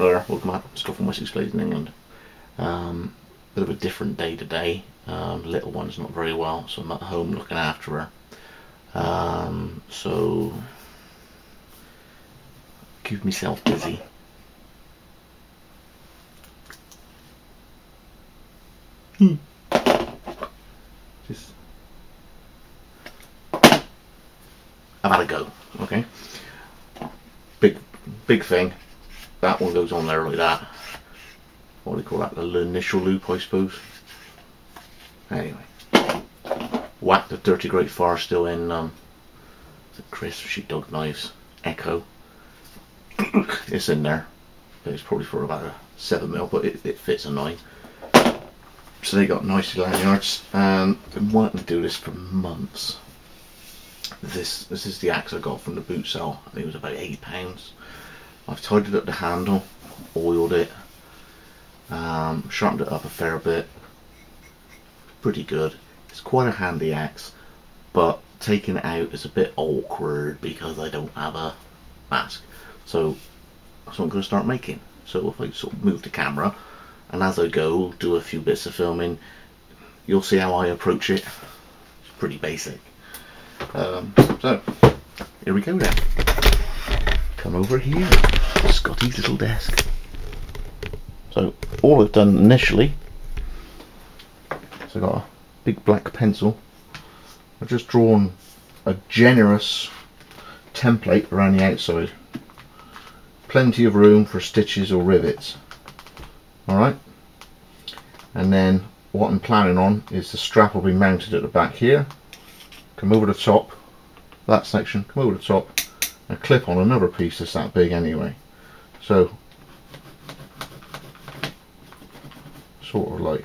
there, welcome back, Scott from Wessex Blades in England. Um, bit of a different day today. Um, little one's not very well, so I'm at home looking after her. Um, so, keep myself busy. Hmm. Just, I've had a go, okay? Big, big thing. That one goes on there like that. What do they call that? The initial loop, I suppose. Anyway, whack the Dirty Great Fire steel in um, the crisp sheepdog knives Echo. it's in there. It's probably for about a seven mil, but it, it fits a nine. So they got nice lanyards, and been wanting to do this for months. This this is the axe I got from the boot sale. I think it was about eight pounds. I've tidied up the handle, oiled it, um, sharpened it up a fair bit. Pretty good. It's quite a handy axe, but taking it out is a bit awkward because I don't have a mask. So that's what I'm going to start making. So if I sort of move the camera and as I go do a few bits of filming, you'll see how I approach it. It's pretty basic. Um, so here we go then. Come over here, Scotty's little desk. So all I've done initially, so I've got a big black pencil. I've just drawn a generous template around the outside. Plenty of room for stitches or rivets. Alright. And then what I'm planning on is the strap will be mounted at the back here. Come over the top, that section, come over the top and clip on another piece that's that big anyway. So sort of like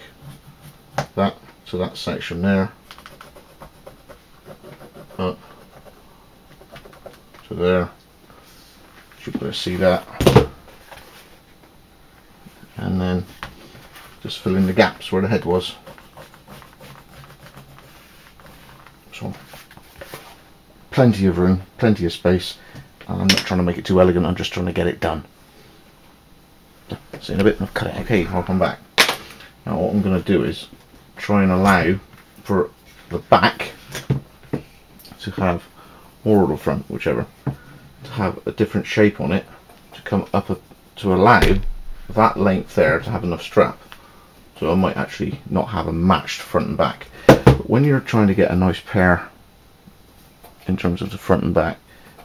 that to that section there up to there. Should be able to see that and then just fill in the gaps where the head was. So plenty of room plenty of space I'm not trying to make it too elegant I'm just trying to get it done see in a bit I've cut it okay I'll come back now what I'm going to do is try and allow for the back to have, or the front, whichever, to have a different shape on it to come up a, to allow that length there to have enough strap. So I might actually not have a matched front and back. But when you're trying to get a nice pair in terms of the front and back,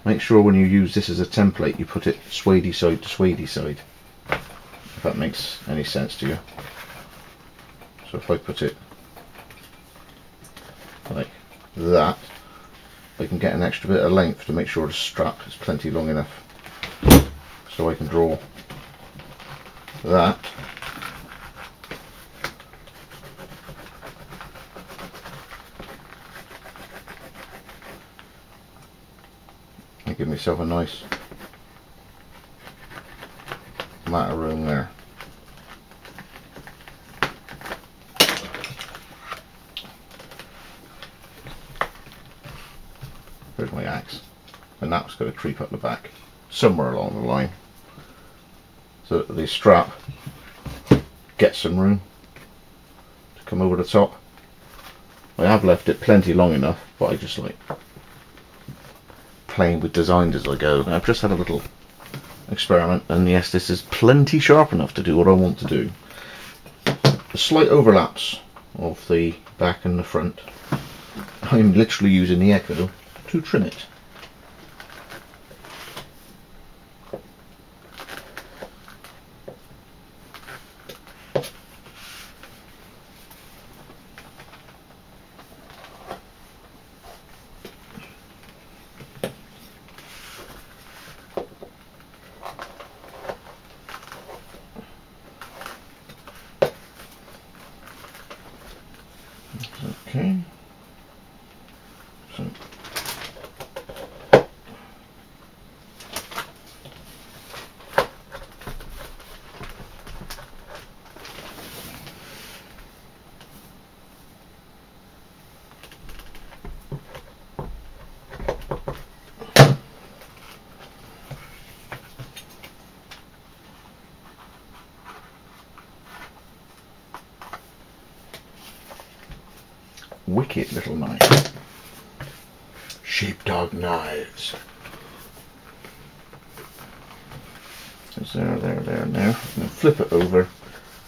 make sure when you use this as a template you put it swady side to swady side. If that makes any sense to you. So if I put it like that, I can get an extra bit of length to make sure the strap is plenty long enough. So I can draw that. Myself a nice amount of room there. There's my axe. And that's going to creep up the back somewhere along the line. So that the strap gets some room to come over the top. I have left it plenty long enough, but I just like playing with designs as I go. I've just had a little experiment and yes this is plenty sharp enough to do what I want to do. The slight overlaps of the back and the front I'm literally using the Echo to trim it. Okay. So wicked little knife. Sheepdog knives. There, there, there, now. I'm flip it over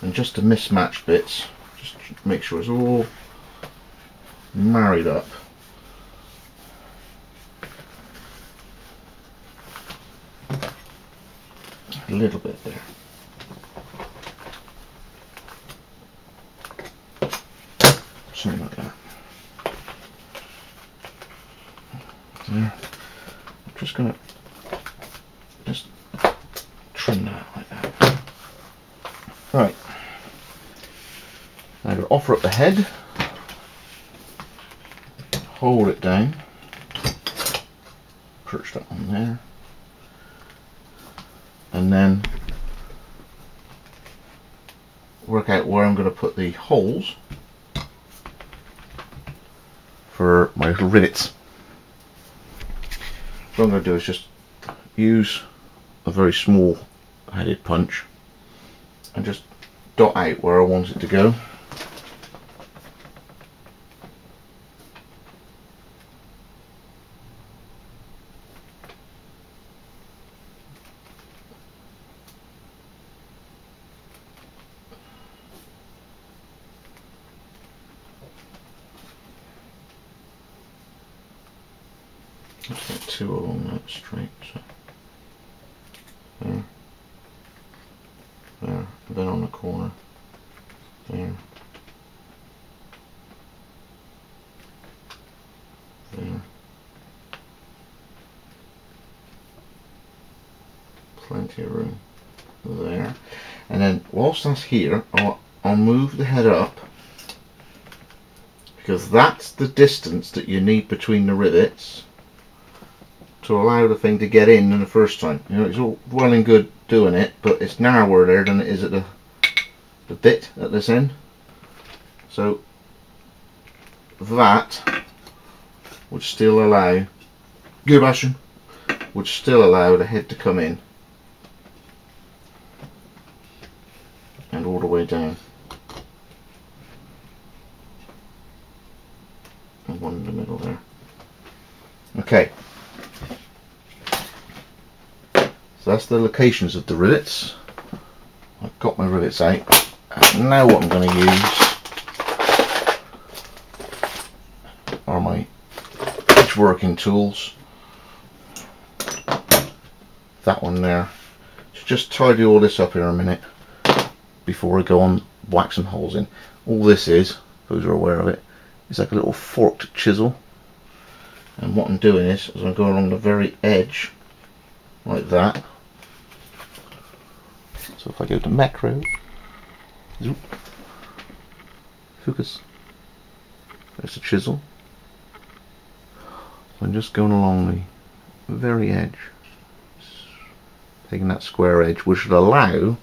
and just the mismatched bits, just make sure it's all married up. A little bit there. Something like that. There. I'm just gonna just trim that like that. Right. Now I'm gonna offer up the head. Hold it down. Perch that on there. And then work out where I'm going to put the holes for my little rivets. What I'm going to do is just use a very small headed punch and just dot out where I want it to go. Two along that straight. So. There. There. Then on the corner. There. There. Plenty of room there. And then whilst that's here, I'll, I'll move the head up because that's the distance that you need between the rivets to allow the thing to get in in the first time. You know, it's all well and good doing it, but it's narrower there than it is at the the bit at this end. So that would still allow good Bastion would still allow the head to come in and all the way down. And one in the middle there. Okay. So that's the locations of the rivets. I've got my rivets out. And now what I'm going to use are my working tools. That one there. So just tidy all this up here a minute before I go on some holes in. All this is, those are aware of it, is like a little forked chisel. And what I'm doing is, is I'm going along the very edge like that so if I go to macro, zoop, focus, there's a chisel. So I'm just going along the very edge, taking that square edge, which will allow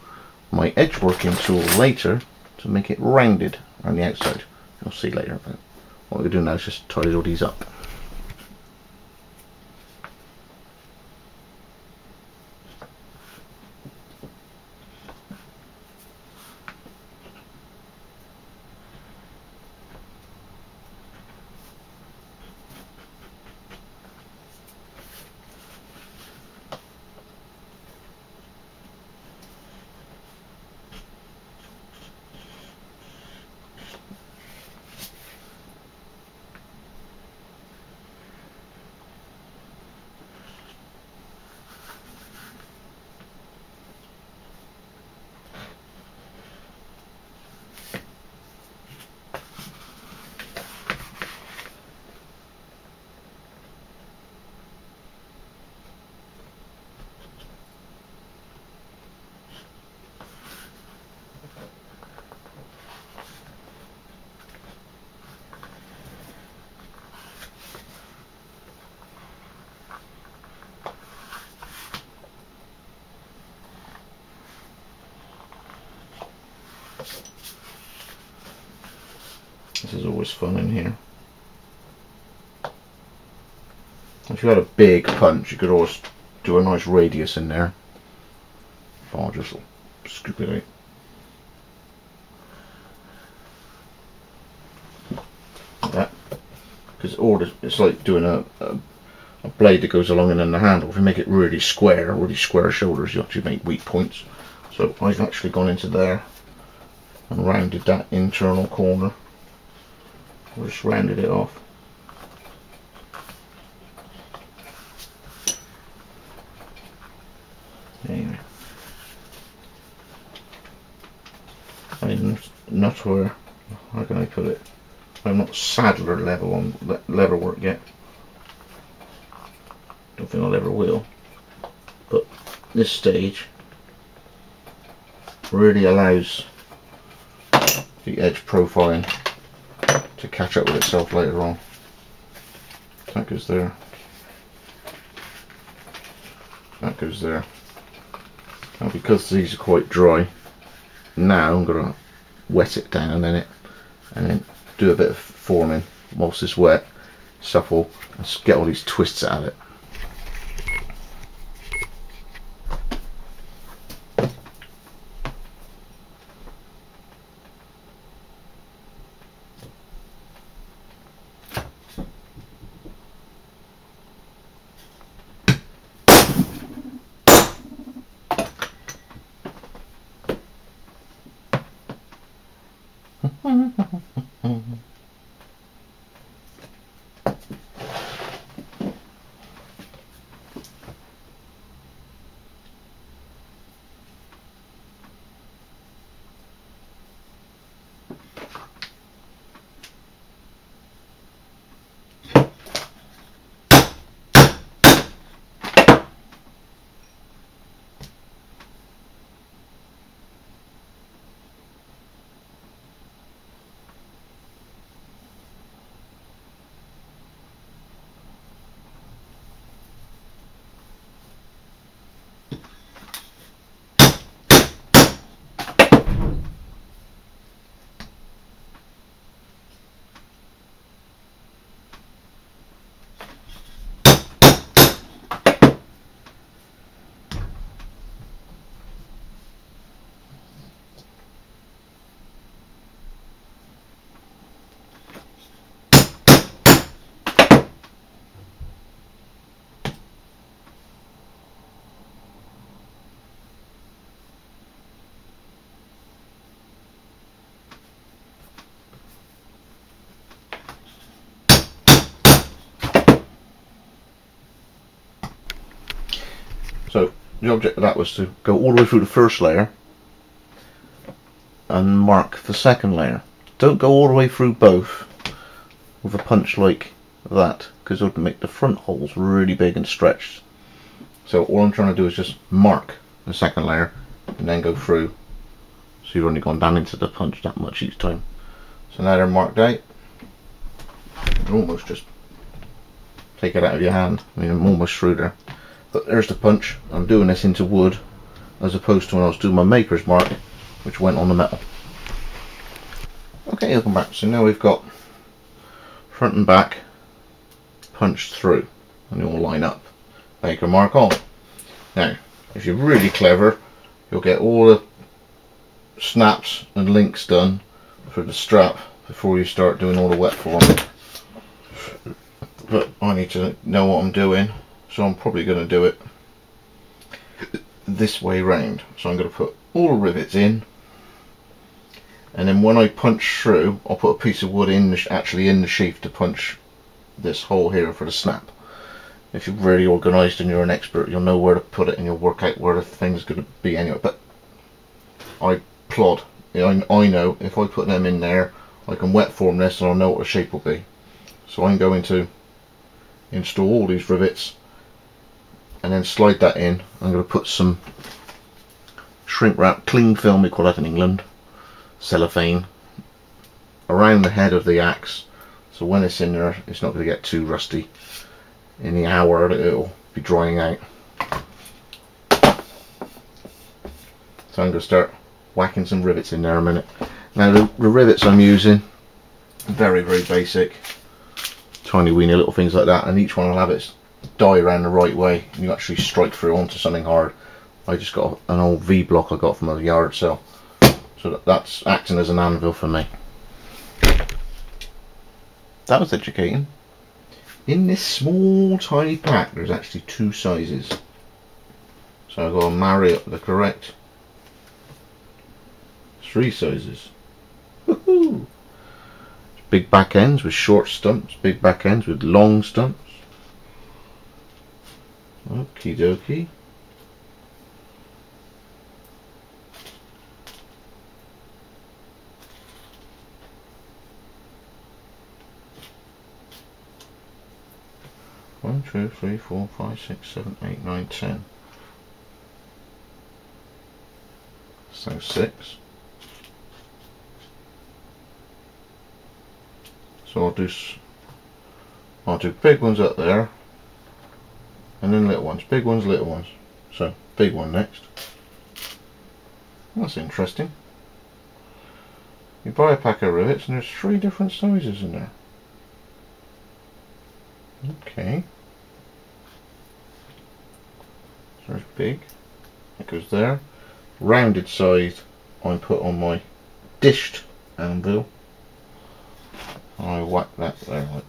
my edge working tool later to make it rounded on the outside. You'll see later. But what we're doing now is just tidy all these up. This is always fun in here. If you had a big punch, you could always do a nice radius in there. I'll just scoop it out. That. or it's like doing a, a, a blade that goes along and then the handle. If you make it really square, really square shoulders, you actually make weak points. So I've actually gone into there and rounded that internal corner. Just rounded it off. Anyway. I'm not where, how can I put it? I'm not saddler level on le leather work yet. Don't think I'll ever will. But this stage really allows the edge profiling to catch up with itself later on. That goes there. That goes there. Now because these are quite dry, now I'm going to wet it down in it and then do a bit of forming whilst it's wet, shuffle and get all these twists out of it. The object of that was to go all the way through the first layer and mark the second layer. Don't go all the way through both with a punch like that because it would make the front holes really big and stretched. So all I'm trying to do is just mark the second layer and then go through so you've only gone down into the punch that much each time. So now they're marked out. You almost just take it out of your hand. I mean I'm almost through there. There's the punch. I'm doing this into wood as opposed to when I was doing my maker's mark which went on the metal. Okay, welcome back. So now we've got front and back punched through and they all line up. Maker mark on. Now, if you're really clever, you'll get all the snaps and links done for the strap before you start doing all the wet forming. But I need to know what I'm doing so I'm probably going to do it this way round. So I'm going to put all the rivets in and then when I punch through I'll put a piece of wood in actually in the sheath to punch this hole here for the snap. If you're really organised and you're an expert you'll know where to put it and you'll work out where the thing's going to be anyway. But I plod. I, I know if I put them in there I can wet form this and I'll know what the shape will be. So I'm going to install all these rivets and then slide that in. I'm going to put some shrink wrap, cling film we call that in England, cellophane, around the head of the axe so when it's in there it's not going to get too rusty. In the hour it'll be drying out. So I'm going to start whacking some rivets in there a minute. Now the, the rivets I'm using, very very basic, tiny weeny little things like that and each one will have its die around the right way and you actually strike through onto something hard. I just got an old V block I got from a yard sale. So that's acting as an anvil for me. That was educating. in this small tiny pack there's actually two sizes. So I've got to marry up the correct three sizes. Woohoo! Big back ends with short stumps, big back ends with long stumps. Okie dokie. One, two, three, four, five, six, seven, eight, nine, ten. So six. So I'll do I'll do big ones up there and then little ones. Big ones, little ones. So big one next. That's interesting. You buy a pack of rivets and there's three different sizes in there. Okay. So there's big. It goes there. Rounded side I put on my dished anvil. I whack that there like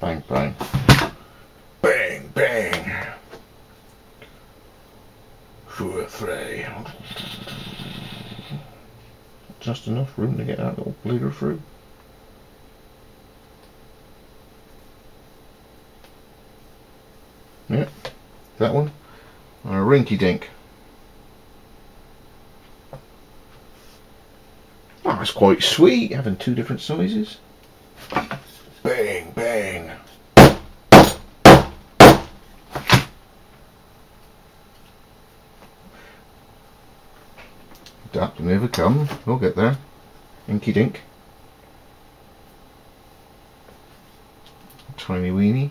bang bang. Bang bang. Two three just enough room to get that little bleeder through. Yeah that one. A rinky dink. That's quite sweet, having two different sizes. Bang, bang. Overcome. We'll get there. Inky dink. Tiny weenie.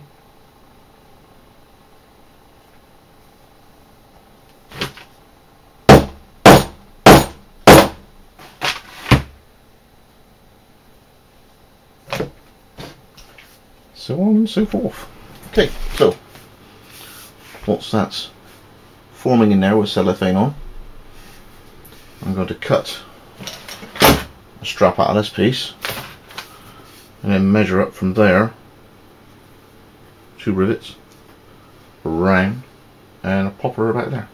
so on and so forth. Okay, so once that's forming in there with cellophane on, I'm going to cut a strap out of this piece and then measure up from there two rivets round and a popper about there.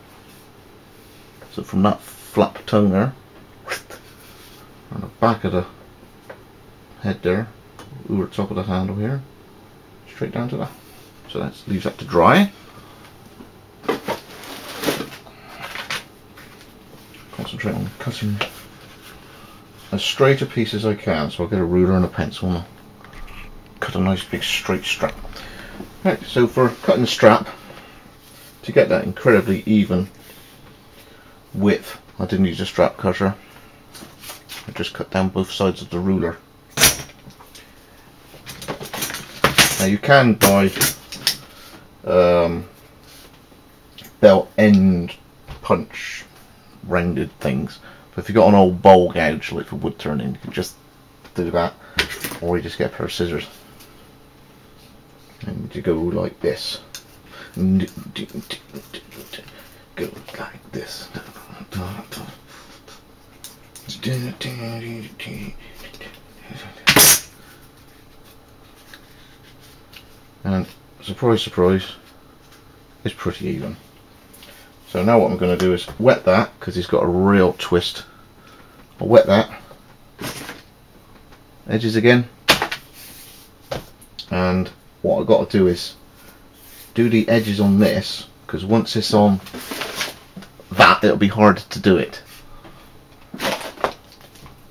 So from that flap tongue there on the back of the head there over top of the handle here straight down to that. So that leaves that to dry. On cutting as straight a piece as I can. So I'll get a ruler and a pencil and cut a nice big straight strap. Right, so for cutting the strap, to get that incredibly even width, I didn't use a strap cutter. I just cut down both sides of the ruler. Now you can buy um, belt end punch rounded things, but if you've got an old bowl gouge like for wood turning, you can just do that, or you just get a pair of scissors and you go like this. Go like this. and surprise surprise it's pretty even so now what I'm going to do is wet that because he's got a real twist. I'll wet that. Edges again. And what I've got to do is do the edges on this because once it's on that it'll be hard to do it.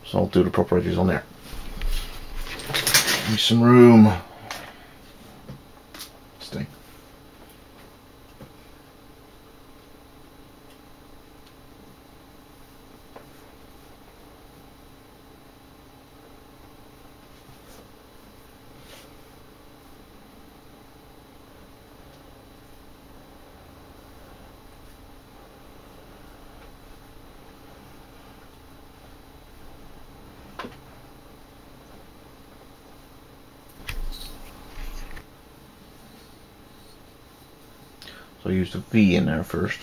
So I'll do the proper edges on there. Give me some room V in there first.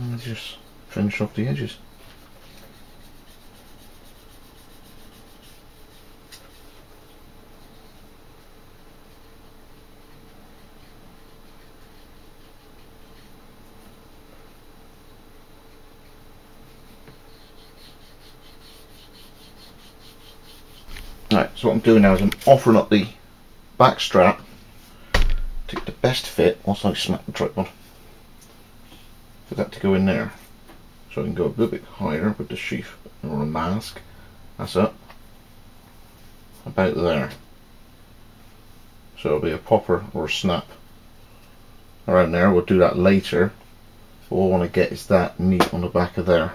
And just finish off the edges. Doing now is I'm offering up the back strap to get the best fit whilst I smack the tripod for that to go in there. So I can go a little bit higher with the sheath or a mask. That's up. About there. So it'll be a popper or a snap around there. We'll do that later. All I want to get is that neat on the back of there.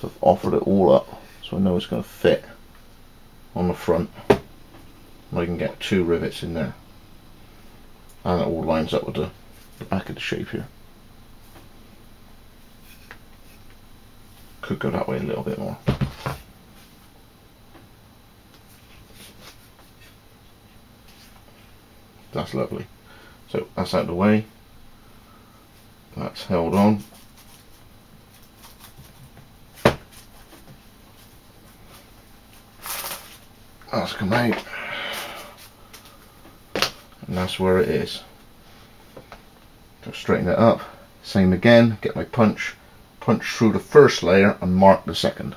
So I've offered it all up so I know it's going to fit on the front. I can get two rivets in there. And it all lines up with the, the back of the shape here. Could go that way a little bit more. That's lovely. So that's out of the way. That's held on. That's come out. And that's where it is. Just straighten it up. Same again, get my punch, punch through the first layer and mark the second.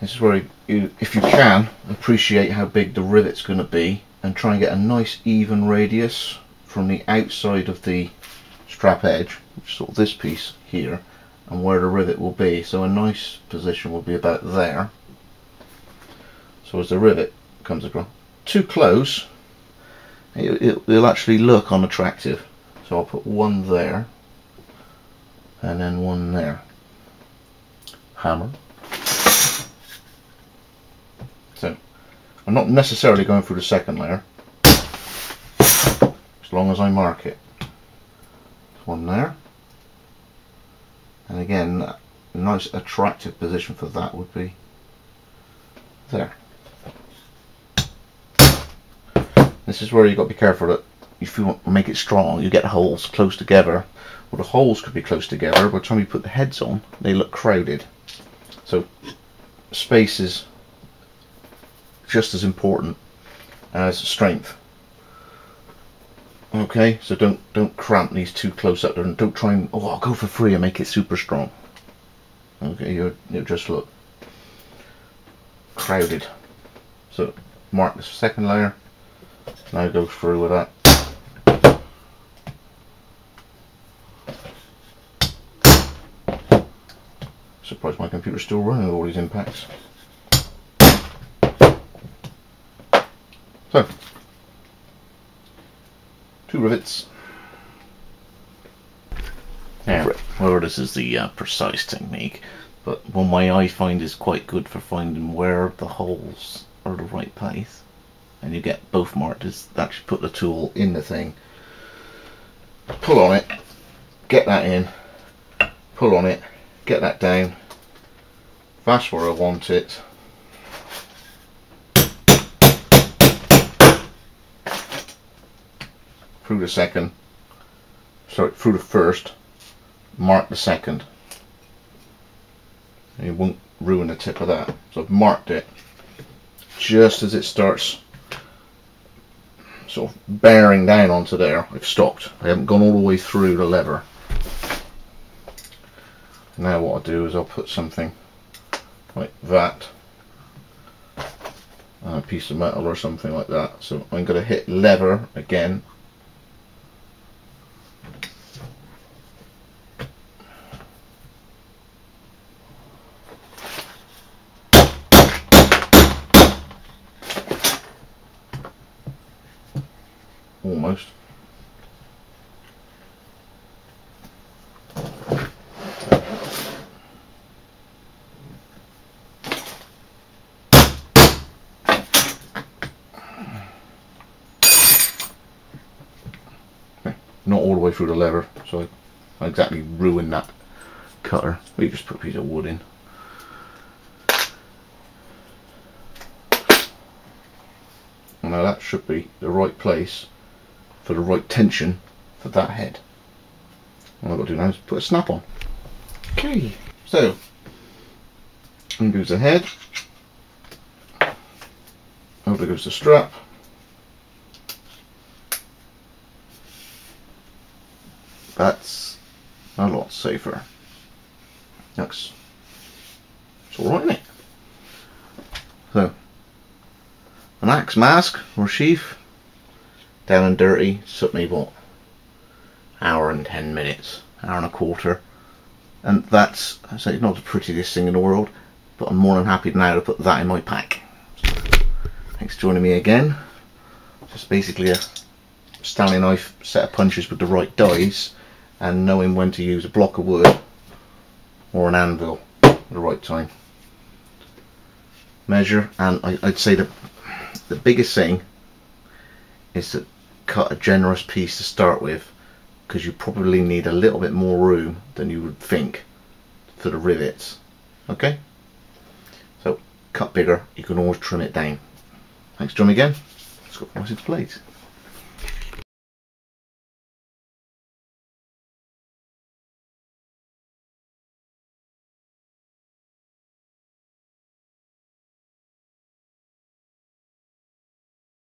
This is where you, if you can, appreciate how big the rivet's going to be and try and get a nice even radius from the outside of the strap edge, which is sort of this piece here, and where the rivet will be. So a nice position will be about there. So as the rivet comes across, too close, it, it, it'll actually look unattractive. So I'll put one there, and then one there. Hammer. So I'm not necessarily going through the second layer, as long as I mark it. One there. And again, a nice attractive position for that would be there. This is where you've got to be careful that if you want to make it strong, you get holes close together. Well, the holes could be close together, by the time you put the heads on, they look crowded. So, space is just as important as strength. Okay, so don't don't cramp these too close up and don't try and oh I'll go for free and make it super strong. Okay, you you just look crowded. So mark the second layer. Now go through with that. Surprised my computer's still running with all these impacts. So rivets. Yeah, well, this is the uh, precise technique, but one way I find is quite good for finding where the holes are the right place. And you get both marked is actually put the tool in the thing, pull on it, get that in, pull on it, get that down, that's where I want it, through the second, sorry, through the first, mark the second. And you won't ruin the tip of that. So I've marked it just as it starts sort of bearing down onto there. I've stopped. I haven't gone all the way through the lever. Now what I'll do is I'll put something like that a piece of metal or something like that. So I'm going to hit lever again almost. not all the way through the lever, so I exactly ruined that cutter. We just put a piece of wood in. Now that should be the right place for the right tension for that head. All I've got to do now is put a snap on. Okay, so in goes the head. Over goes the strap. That's a lot safer. Looks it's alright, it? So, an axe mask or sheath, down and dirty, took me what, hour and ten minutes, hour and a quarter, and that's, I say, not the prettiest thing in the world, but I'm more than happy now to put that in my pack. So, thanks for joining me again. Just basically a Stanley knife set of punches with the right dies, and knowing when to use a block of wood or an anvil at the right time. Measure and I, would say the the biggest thing is to cut a generous piece to start with because you probably need a little bit more room than you would think for the rivets okay? So cut bigger you can always trim it down. Thanks John again. Let's go nice into plate